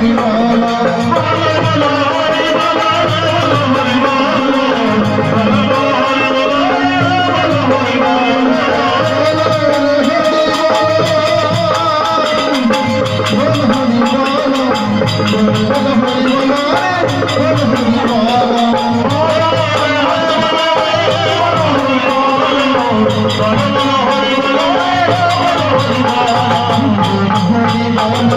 Hari Bala Hari Bala Hari Bala Follow,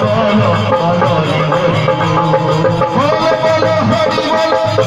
follow.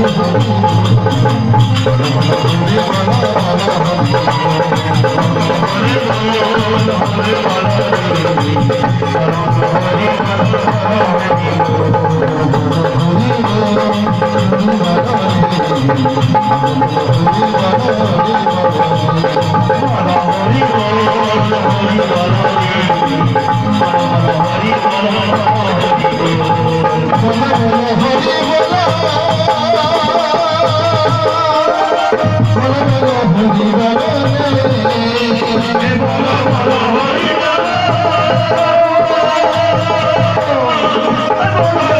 Thank you. Hare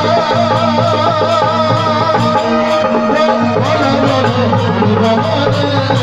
Thank you.